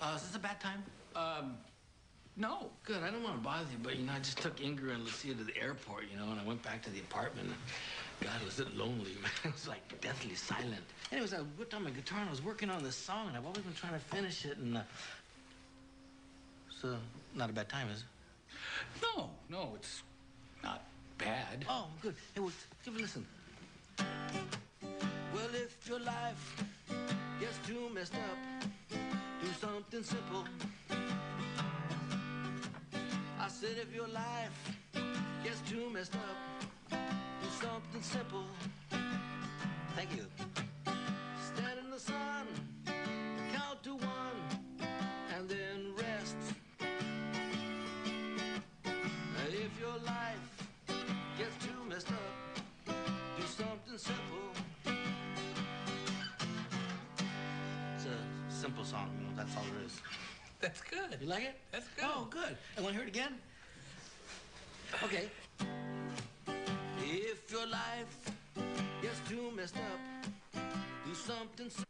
Uh, is this a bad time? Um, no. Good. I don't want to bother you, but you know, I just took Ingrid and Lucia to the airport, you know, and I went back to the apartment. God, was it lonely, man. It was like deathly silent. Anyways, I whipped on my guitar and I was working on this song, and I've always been trying to finish it, and uh, so not a bad time, is it? No, no, it's not bad. Oh, good. Hey, well, give it a listen. Well, if your life gets too messed up, do something simple. I said, if your life gets too messed up, do something simple. Thank you. Stand in the sun, count to one, and then rest. If your life simple song, you know, that's all there is. That's good. You like it? That's good. Oh, good. I want to hear it again? Okay. If your life gets too messed up, do something.